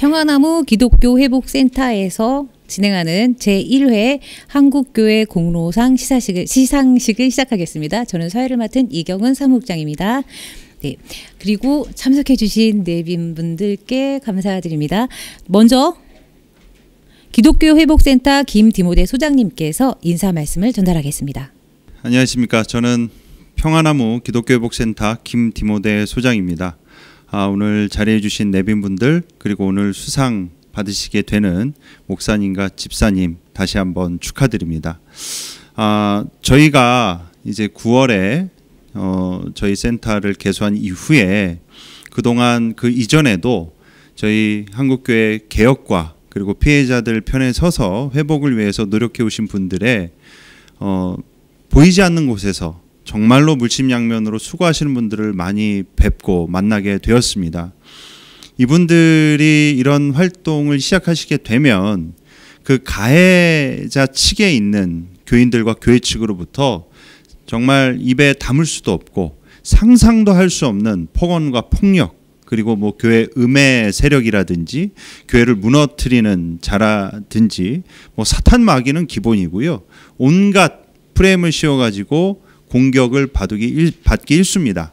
평화나무 기독교 회복센터에서 진행하는 제1회 한국교회 공로상 시사식을, 시상식을 시작하겠습니다. 저는 서해를 맡은 이경은 사무국장입니다. 네. 그리고 참석해주신 내빈분들께 감사드립니다. 먼저 기독교 회복센터 김디모대 소장님께서 인사 말씀을 전달하겠습니다. 안녕하십니까. 저는 평화나무 기독교 회복센터 김디모대 소장입니다. 아, 오늘 자리해 주신 내빈 분들 그리고 오늘 수상 받으시게 되는 목사님과 집사님 다시 한번 축하드립니다. 아, 저희가 이제 9월에 어, 저희 센터를 개소한 이후에 그동안 그 이전에도 저희 한국교회 개혁과 그리고 피해자들 편에 서서 회복을 위해서 노력해 오신 분들의 어, 보이지 않는 곳에서 정말로 물심양면으로 수고하시는 분들을 많이 뵙고 만나게 되었습니다. 이분들이 이런 활동을 시작하시게 되면 그 가해자 측에 있는 교인들과 교회 측으로부터 정말 입에 담을 수도 없고 상상도 할 수 없는 폭언과 폭력 그리고 뭐 교회 음해 세력이라든지 교회를 무너뜨리는 자라든지 뭐 사탄 마귀는 기본이고요. 온갖 프레임을 씌워 가지고 공격을 받기, 일, 받기 일수입니다.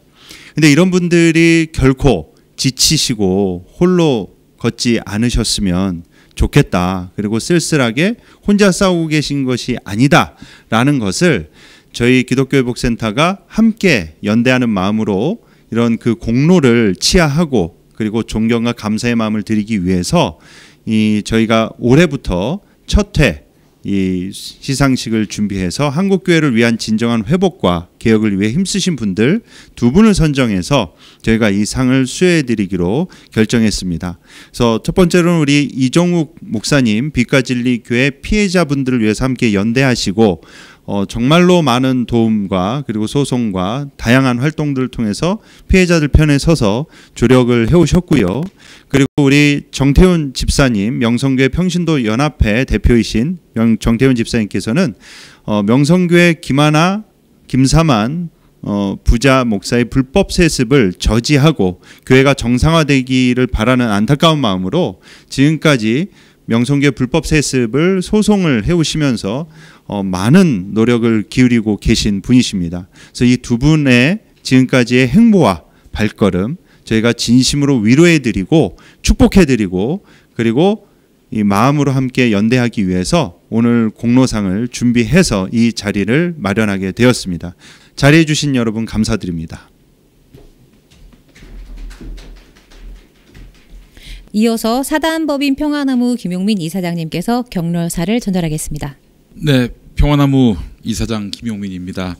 근데 이런 분들이 결코 지치시고 홀로 걷지 않으셨으면 좋겠다. 그리고 쓸쓸하게 혼자 싸우고 계신 것이 아니다 라는 것을 저희 기독교 회복센터가 함께 연대하는 마음으로 이런 그 공로를 치하하고 그리고 존경과 감사의 마음을 드리기 위해서 이 저희가 올해부터 첫회 이 시상식을 준비해서 한국 교회를 위한 진정한 회복과 개혁을 위해 힘쓰신 분들 두 분을 선정해서 저희가 이 상을 수여해 드리기로 결정했습니다. 그래서 첫 번째로는 우리 이종욱 목사님 빛과 진리 교회 피해자분들을 위해서 함께 연대하시고 어, 정말로 많은 도움과 그리고 소송과 다양한 활동들을 통해서 피해자들 편에 서서 조력을 해오셨고요. 그리고 우리 정태훈 집사님, 명성교회 평신도 연합회 대표이신 명, 정태훈 집사님께서는 어, 명성교회 김하나, 김사만 어, 부자 목사의 불법 세습을 저지하고 교회가 정상화되기를 바라는 안타까운 마음으로 지금까지 명성교회 불법 세습을 소송을 해오시면서 어, 많은 노력을 기울이고 계신 분이십니다. 그래서 이 두 분의 지금까지의 행보와 발걸음 저희가 진심으로 위로해드리고 축복해드리고 그리고 이 마음으로 함께 연대하기 위해서 오늘 공로상을 준비해서 이 자리를 마련하게 되었습니다. 자리해 주신 여러분 감사드립니다. 이어서 사단법인 평화나무 김용민 이사장님께서 격려사를 전달하겠습니다. 네, 평화나무 이사장 김용민입니다.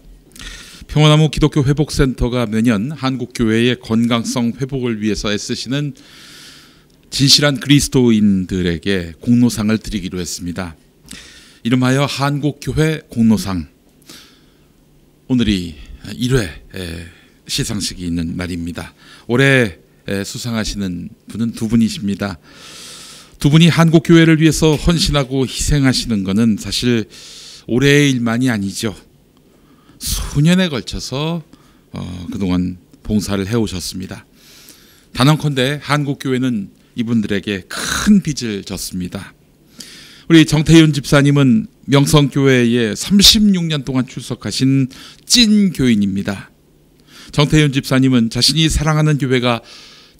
평화나무 기독교 회복센터가 매년 한국 교회의 건강성 회복을 위해서 애쓰시는 진실한 그리스도인들에게 공로상을 드리기로 했습니다. 이름하여 한국 교회 공로상. 오늘이 1회 시상식이 있는 날입니다. 올해 수상하시는 분은 두 분이십니다. 두 분이 한국 교회를 위해서 헌신하고 희생하시는 것은 사실 올해의 일만이 아니죠. 수년에 걸쳐서 어, 그동안 봉사를 해오셨습니다. 단언컨대 한국 교회는 이분들에게 큰 빚을 졌습니다. 우리 정태윤 집사님은 명성교회에 36년 동안 출석하신 찐 교인입니다. 정태윤 집사님은 자신이 사랑하는 교회가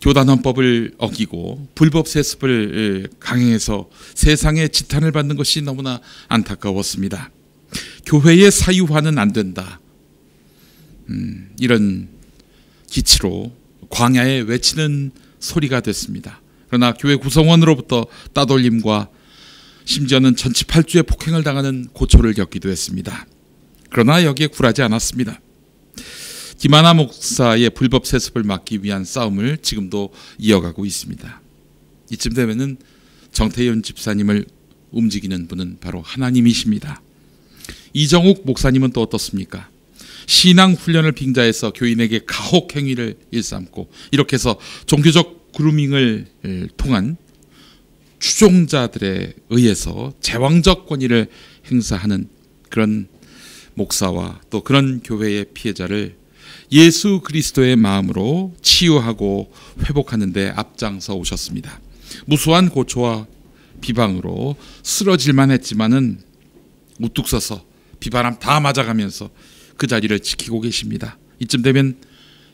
교단헌법을 어기고 불법 세습을 강행해서 세상에 지탄을 받는 것이 너무나 안타까웠습니다. 교회의 사유화는 안 된다. 음, 이런 기치로 광야에 외치는 소리가 됐습니다. 그러나 교회 구성원으로부터 따돌림과 심지어는 전치 8주의 폭행을 당하는 고초를 겪기도 했습니다. 그러나 여기에 굴하지 않았습니다. 김하나 목사의 불법 세습을 막기 위한 싸움을 지금도 이어가고 있습니다. 이쯤 되면은 정태현 집사님을 움직이는 분은 바로 하나님이십니다. 이정욱 목사님은 또 어떻습니까? 신앙 훈련을 빙자해서 교인에게 가혹 행위를 일삼고 이렇게 해서 종교적 그루밍을 통한 추종자들에 의해서 제왕적 권위를 행사하는 그런 목사와 또 그런 교회의 피해자를 예수 그리스도의 마음으로 치유하고 회복하는 데 앞장서 오셨습니다. 무수한 고초와 비방으로 쓰러질만 했지만은 우뚝 서서 비바람 다 맞아가면서 그 자리를 지키고 계십니다. 이쯤 되면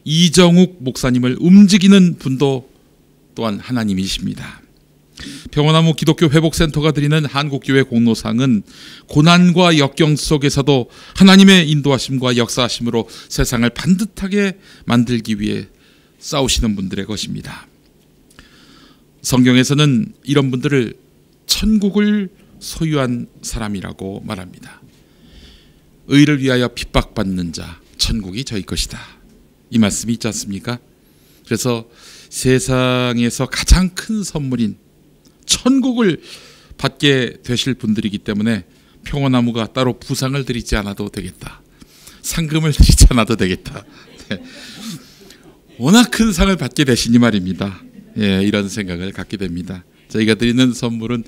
이정욱 목사님을 움직이는 분도 또한 하나님이십니다. 평원나무 기독교 회복센터가 드리는 한국교회 공로상은 고난과 역경 속에서도 하나님의 인도하심과 역사하심으로 세상을 반듯하게 만들기 위해 싸우시는 분들의 것입니다. 성경에서는 이런 분들을 천국을 소유한 사람이라고 말합니다. 의를 위하여 핍박받는 자, 천국이 저희 것이다. 이 말씀이 있지 않습니까? 그래서 세상에서 가장 큰 선물인 천국을 받게 되실 분들이기 때문에 평화나무가 따로 부상을 드리지 않아도 되겠다. 상금을 드리지 않아도 되겠다. 네. 워낙 큰 상을 받게 되시니 말입니다. 예, 이런 생각을 갖게 됩니다. 저희가 드리는 선물은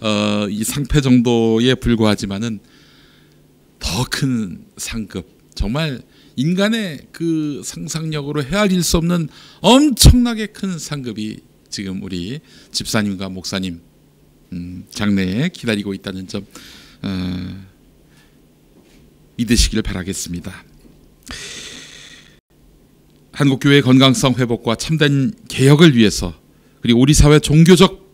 어, 이 상패 정도에 불과하지만은 더 큰 상급, 정말 인간의 그 상상력으로 헤아릴 수 없는 엄청나게 큰 상급이 지금 우리 집사님과 목사님 음, 장래에 기다리고 있다는 점 어, 믿으시길 바라겠습니다. 한국교회 건강성 회복과 참된 개혁을 위해서 그리고 우리 사회 종교적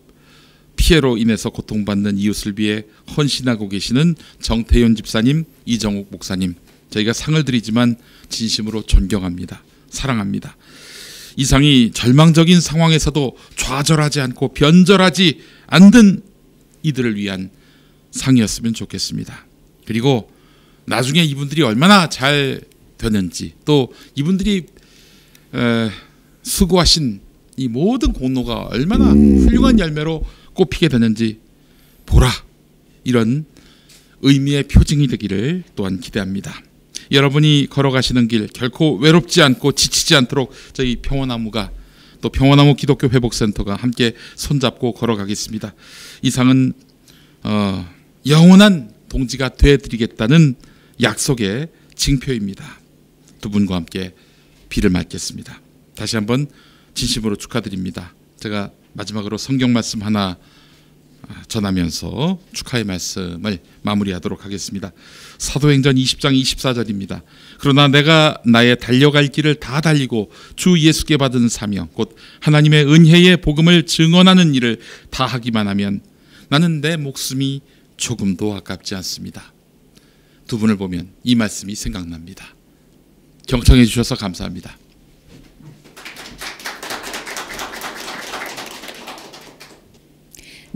피해로 인해서 고통받는 이웃을 위해 헌신하고 계시는 정태윤 집사님, 이정욱 목사님 저희가 상을 드리지만 진심으로 존경합니다. 사랑합니다. 이 상이 절망적인 상황에서도 좌절하지 않고 변절하지 않는 이들을 위한 상이었으면 좋겠습니다. 그리고 나중에 이분들이 얼마나 잘 되는지 또 이분들이 에, 수고하신 이 모든 공로가 얼마나 훌륭한 열매로 꽃피게 되는지 보라 이런 의미의 표징이 되기를 또한 기대합니다. 여러분이 걸어가시는 길 결코 외롭지 않고 지치지 않도록 저희 평원나무가 또 평원나무 기독교 회복센터가 함께 손잡고 걸어가겠습니다. 이상은 어, 영원한 동지가 되드리겠다는 약속의 징표입니다. 두 분과 함께 비를 맞겠습니다. 다시 한번 진심으로 축하드립니다. 제가 마지막으로 성경 말씀 하나 전하면서 축하의 말씀을 마무리하도록 하겠습니다. 사도행전 20장 24절입니다. 그러나 내가 나의 달려갈 길을 다 달리고 주 예수께 받은 사명 곧 하나님의 은혜의 복음을 증언하는 일을 다 하기만 하면 나는 내 목숨이 조금도 아깝지 않습니다. 두 분을 보면 이 말씀이 생각납니다. 경청해 주셔서 감사합니다.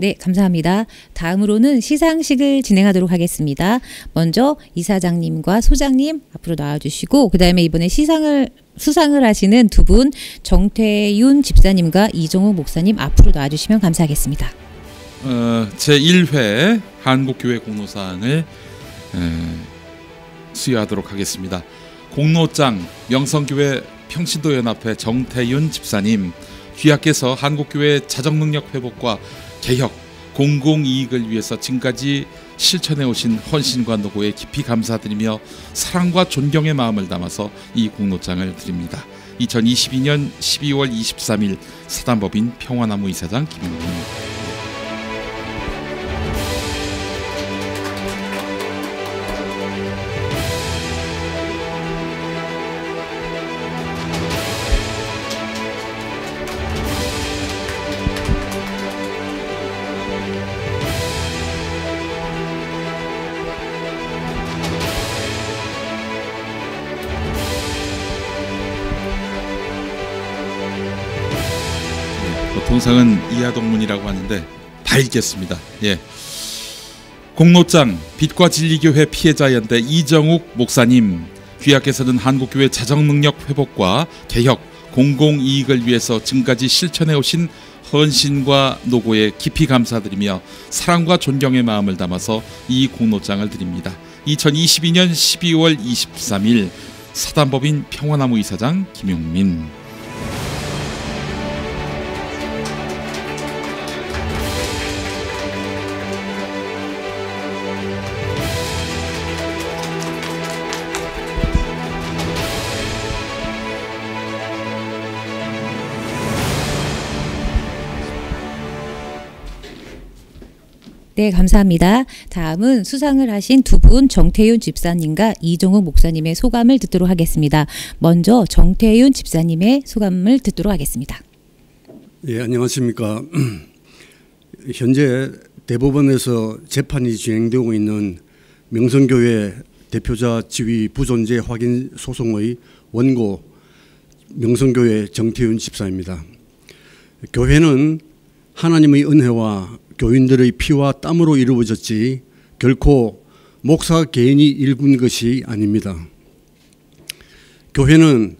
네, 감사합니다. 다음으로는 시상식을 진행하도록 하겠습니다. 먼저 이사장님과 소장님 앞으로 나와주시고 그 다음에 이번에 시상을 수상을 하시는 두 분 정태윤 집사님과 이종욱 목사님 앞으로 나와주시면 감사하겠습니다. 어, 제 1회 한국교회 공로상을 에, 수여하도록 하겠습니다. 공로장 명성교회 평신도연합회 정태윤 집사님 귀하께서 한국교회 자정능력 회복과 개혁, 공공이익을 위해서 지금까지 실천해 오신 헌신과 노고에 깊이 감사드리며 사랑과 존경의 마음을 담아서 이 공로장을 드립니다. 2022년 12월 23일 사단법인 평화나무 이사장 김용민 동상은 이하동문이라고 하는데 다 읽겠습니다. 예. 공로장 빛과 진리교회 피해자 연대 이정욱 목사님 귀하께서는 한국교회 자정능력 회복과 개혁 공공이익을 위해서 지금까지 실천해 오신 헌신과 노고에 깊이 감사드리며 사랑과 존경의 마음을 담아서 이 공로장을 드립니다. 2022년 12월 23일 사단법인 평화나무 이사장 김용민 네, 감사합니다. 다음은 수상을 하신 두 분 정태윤 집사님과 이종욱 목사님의 소감을 듣도록 하겠습니다. 먼저 정태윤 집사님의 소감을 듣도록 하겠습니다. 예, 안녕하십니까. 현재 대법원에서 재판이 진행되고 있는 명성교회 대표자 지위 부존재 확인 소송의 원고 명성교회 정태윤 집사입니다. 교회는 하나님의 은혜와 교인들의 피와 땀으로 이루어졌지 결코 목사 개인이 일군 것이 아닙니다. 교회는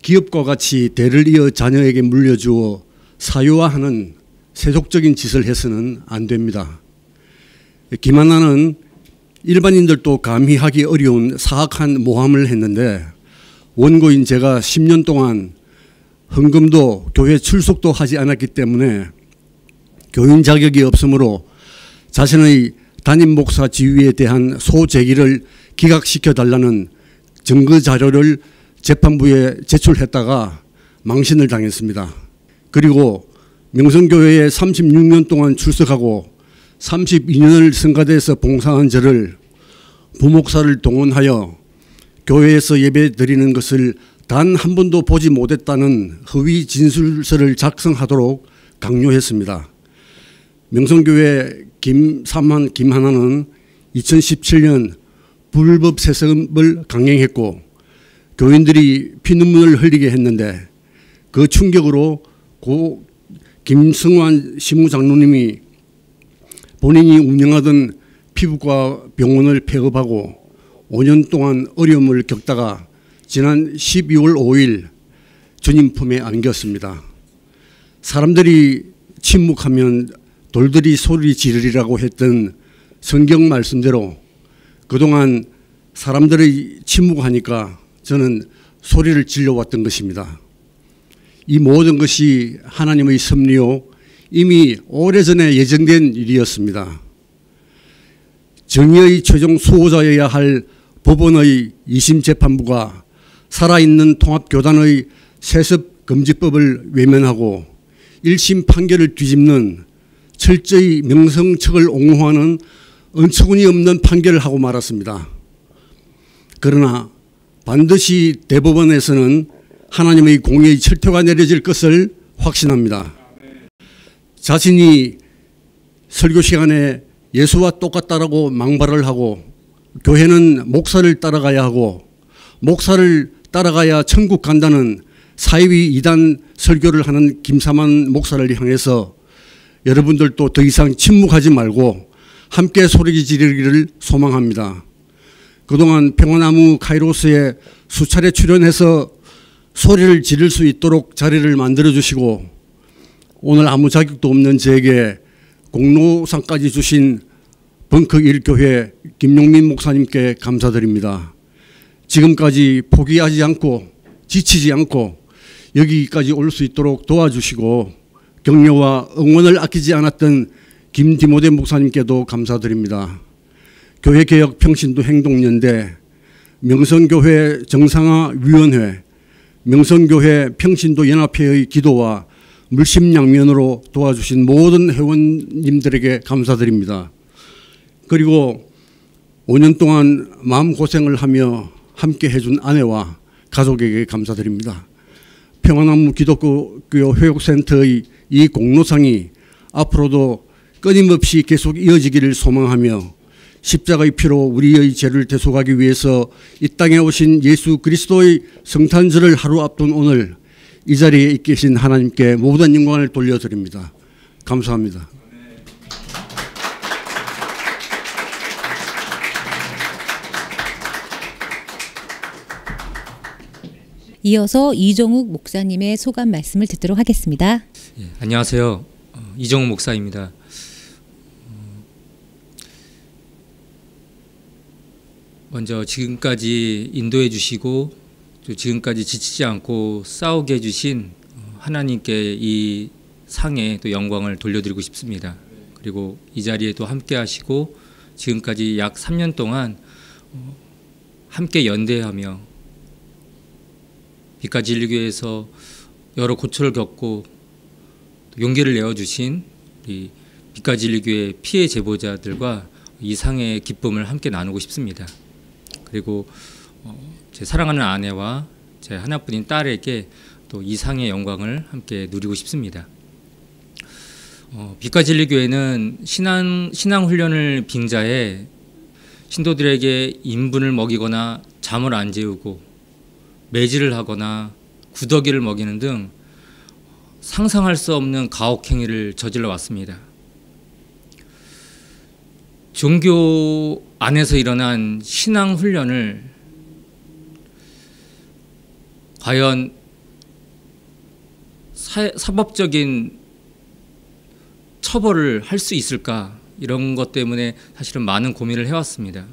기업과 같이 대를 이어 자녀에게 물려주어 사유화하는 세속적인 짓을 해서는 안 됩니다. 김하나는 일반인들도 감히 하기 어려운 사악한 모함을 했는데 원고인 제가 10년 동안 헌금도 교회 출석도 하지 않았기 때문에 교인 자격이 없으므로 자신의 담임 목사 지위에 대한 소제기를 기각시켜 달라는 증거 자료를 재판부에 제출했다가 망신을 당했습니다. 그리고 명성교회에 36년 동안 출석하고 32년을 성가대에서 봉사한 저를 부목사를 동원하여 교회에서 예배 드리는 것을 단 한 번도 보지 못했다는 허위 진술서를 작성하도록 강요했습니다. 명성교회 김삼한 김하나는 2017년 불법 세습을 강행했고 교인들이 피눈물을 흘리게 했는데 그 충격으로 고 김승환 신무장로님이 본인이 운영하던 피부과 병원을 폐업하고 5년 동안 어려움을 겪다가 지난 12월 5일 주님 품에 안겼습니다. 사람들이 침묵하면 돌들이 소리 지르리라고 했던 성경 말씀대로 그동안 사람들이 침묵하니까 저는 소리를 질러왔던 것입니다. 이 모든 것이 하나님의 섭리요 이미 오래전에 예정된 일이었습니다. 정의의 최종 수호자여야 할 법원의 2심 재판부가 살아있는 통합교단의 세습 금지법을 외면하고 1심 판결을 뒤집는 철저히 명성척을 옹호하는 언처구니 없는 판결을 하고 말았습니다. 그러나 반드시 대법원에서는 하나님의 공의의 철퇴가 내려질 것을 확신합니다. 자신이 설교 시간에 예수와 똑같다라고 망발을 하고 교회는 목사를 따라가야 하고 목사를 따라가야 천국 간다는 사이위 이단 설교를 하는 김사만 목사를 향해서 여러분들도 더 이상 침묵하지 말고 함께 소리 지르기를 소망합니다. 그동안 평화나무 카이로스에 수차례 출연해서 소리를 지를 수 있도록 자리를 만들어 주시고 오늘 아무 자격도 없는 저에게 공로상까지 주신 벙커 1교회 김용민 목사님께 감사드립니다. 지금까지 포기하지 않고 지치지 않고 여기까지 올 수 있도록 도와주시고 격려와 응원을 아끼지 않았던 김디모데 목사님께도 감사드립니다. 교회개혁 평신도 행동연대 명성교회 정상화위원회 명성교회 평신도 연합회의 기도와 물심양면으로 도와주신 모든 회원님들에게 감사드립니다. 그리고 5년 동안 마음고생을 하며 함께 해준 아내와 가족에게 감사드립니다. 평안나무 기독교 회복센터의 이 공로상이 앞으로도 끊임없이 계속 이어지기를 소망하며 십자가의 피로 우리의 죄를 대속하기 위해서 이 땅에 오신 예수 그리스도의 성탄절을 하루 앞둔 오늘 이 자리에 계신 하나님께 모든 영광을 돌려드립니다. 감사합니다. 이어서 이종욱 목사님의 소감 말씀을 듣도록 하겠습니다. 예, 안녕하세요. 어, 이종욱 목사입니다. 먼저 지금까지 인도해 주시고 또 지금까지 지치지 않고 싸우게 해주신 하나님께 이 상에 또 영광을 돌려드리고 싶습니다. 그리고 이 자리에 또 함께 하시고 지금까지 약 3년 동안 함께 연대하며 빛까지 인류교회에서 여러 고초를 겪고 용기를 내어주신 우리 빛가진리교회 피해 제보자들과 이 상의 기쁨을 함께 나누고 싶습니다. 그리고 어, 제 사랑하는 아내와 제 하나뿐인 딸에게 또 이 상의 영광을 함께 누리고 싶습니다. 어, 빛가진리교회는 신앙 신앙 훈련을 빙자해 신도들에게 인분을 먹이거나 잠을 안 재우고 매질을 하거나 구더기를 먹이는 등 상상할 수 없는 가혹행위를 저질러 왔습니다. 종교 안에서 일어난 신앙 훈련을 과연 사, 사법적인 처벌을 할 수 있을까 이런 것 때문에 사실은 많은 고민을 해왔습니다.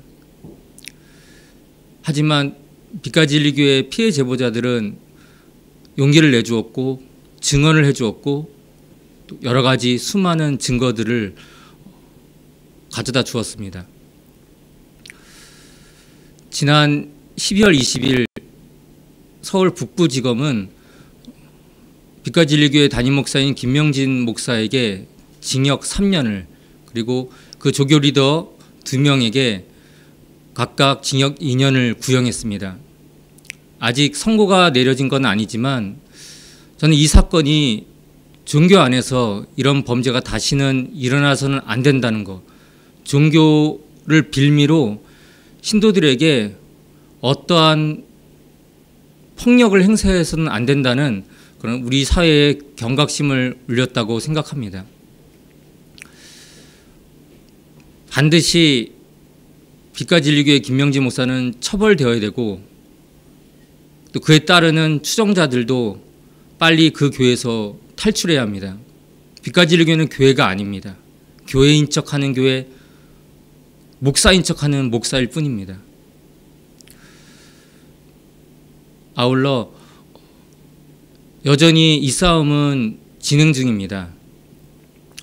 하지만 빛가진리교회 피해 제보자들은 용기를 내주었고 증언을 해주었고 여러 가지 수많은 증거들을 가져다 주었습니다. 지난 12월 20일 서울 북부지검은 빛가진리교회 담임 목사인 김명진 목사에게 징역 3년을 그리고 그 조교 리더 두 명에게 각각 징역 2년을 구형했습니다. 아직 선고가 내려진 건 아니지만 저는 이 사건이 종교 안에서 이런 범죄가 다시는 일어나서는 안 된다는 것, 종교를 빌미로 신도들에게 어떠한 폭력을 행사해서는 안 된다는 그런 우리 사회의 경각심을 울렸다고 생각합니다. 반드시 빛가진리교회 김명지 목사는 처벌되어야 되고 또 그에 따르는 추정자들도 빨리 그 교회에서 탈출해야 합니다. 빛가진리교회는 교회가 아닙니다. 교회인 척 하는 교회, 목사인 척 하는 목사일 뿐입니다. 아울러 여전히 이 싸움은 진행 중입니다.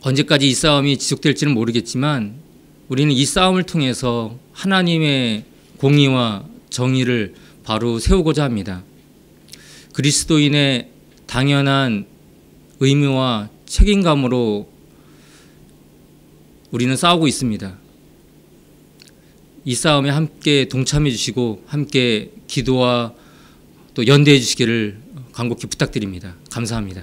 언제까지 이 싸움이 지속될지는 모르겠지만 우리는 이 싸움을 통해서 하나님의 공의와 정의를 바로 세우고자 합니다. 그리스도인의 당연한 의무와 책임감으로 우리는 싸우고 있습니다. 이 싸움에 함께 동참해 주시고 함께 기도와 또 연대해 주시기를 간곡히 부탁드립니다. 감사합니다.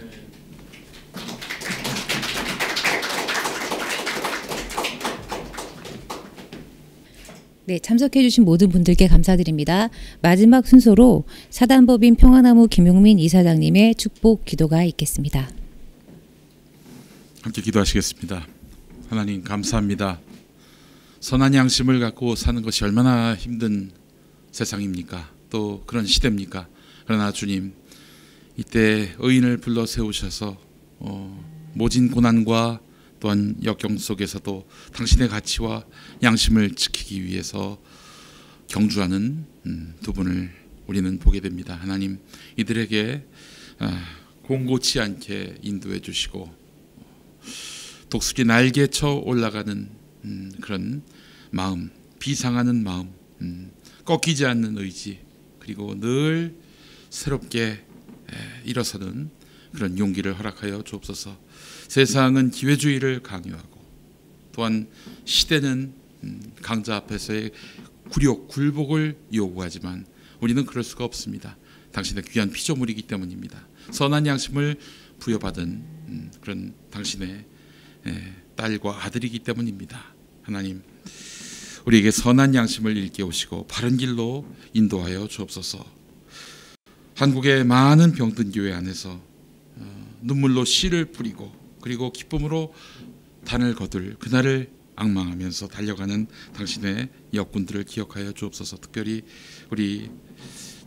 네, 참석해주신 모든 분들께 감사드립니다. 마지막 순서로 사단법인 평화나무 김용민 이사장님의 축복 기도가 있겠습니다. 함께 기도하시겠습니다. 하나님 감사합니다. 선한 양심을 갖고 사는 것이 얼마나 힘든 세상입니까? 또 그런 시대입니까? 그러나 주님 이때 의인을 불러 세우셔서 어, 모진 고난과 또한 역경 속에서도 당신의 가치와 양심을 지키기 위해서 경주하는 음, 두 분을 우리는 보게 됩니다. 하나님 이들에게 아, 공고치 않게 인도해 주시고 독수리 날개쳐 올라가는 음, 그런 마음, 비상하는 마음, 음, 꺾이지 않는 의지, 그리고 늘 새롭게 일어서는 그런 용기를 허락하여 주옵소서. 세상은 기회주의를 강요하고 또한 시대는 음, 강자 앞에서의 굴욕, 굴복을 요구하지만 우리는 그럴 수가 없습니다. 당신의 귀한 피조물이기 때문입니다. 선한 양심을 부여받은 음, 그런 당신의 딸과 아들이기 때문입니다. 하나님, 우리에게 선한 양심을 일깨우시고 바른 길로 인도하여 주옵소서. 한국의 많은 병든 교회 안에서 어, 눈물로 씨를 뿌리고 그리고 기쁨으로 단을 거둘 그날을 악망하면서 달려가는 당신의 역군들을 기억하여 주옵소서. 특별히 우리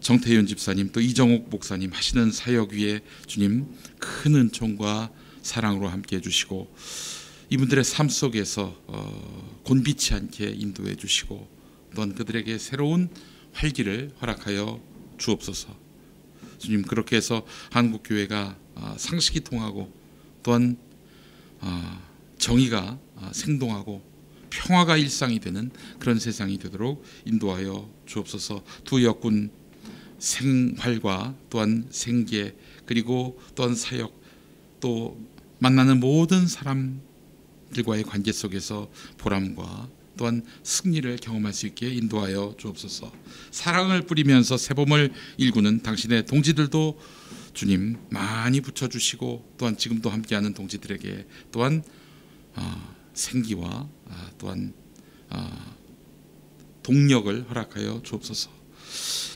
정태윤 집사님 또 이정옥 목사님 하시는 사역 위에 주님 큰 은총과 사랑으로 함께 해 주시고 이분들의 삶 속에서 어, 곤비치 않게 인도해 주시고 또한 그들에게 새로운 활기를 허락하여 주옵소서. 주님 그렇게 해서 한국 교회가 어, 상식이 통하고 또한 아, 정의가 아, 생동하고 평화가 일상이 되는 그런 세상이 되도록 인도하여 주옵소서. 두 역군 생활과 또한 생계 그리고 또한 사역 또 만나는 모든 사람들을 일과의 관계 속에서 보람과 또한 승리를 경험할 수 있게 인도하여 주옵소서. 사랑을 뿌리면서 새봄을 일구는 당신의 동지들도 주님 많이 붙여주시고 또한 지금도 함께하는 동지들에게 또한 아, 생기와 아, 또한 아, 동력을 허락하여 주옵소서.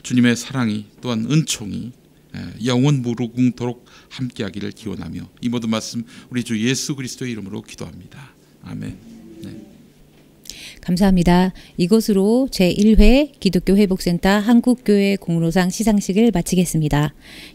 주님의 사랑이 또한 은총이 에, 영원 무르궁토록 함께하기를 기원하며 이 모든 말씀 우리 주 예수 그리스도의 이름으로 기도합니다. 아멘. 감사합니다. 이것으로 제1회 기독교 회복센터 한국교회 공로상 시상식을 마치겠습니다.